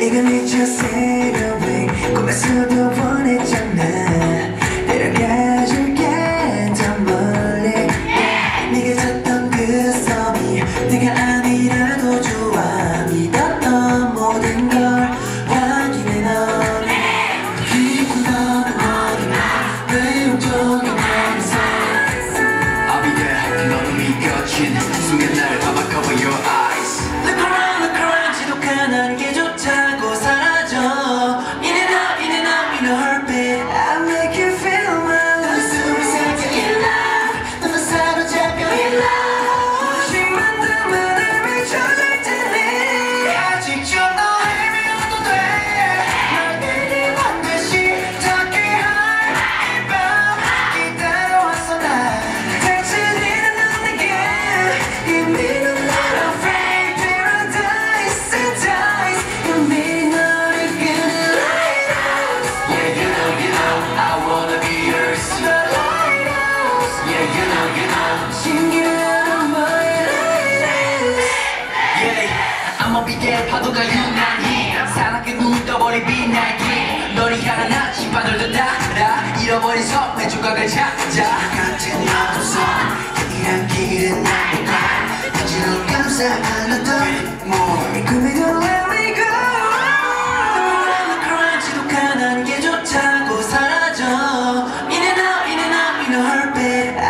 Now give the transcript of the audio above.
Ignite your sail away Começando a voar 굳어버린 빛날길. 너를 향한 아침바늘도 날아 잃어버린 섬의 조각을 찾자 같은 역도서 이란 길은 나보다 어지러운 감사 안하던 more 꿈에도 where we go 그런 지독한 한게 좋다고 사라져. In and out, in and out, in a heartbeat.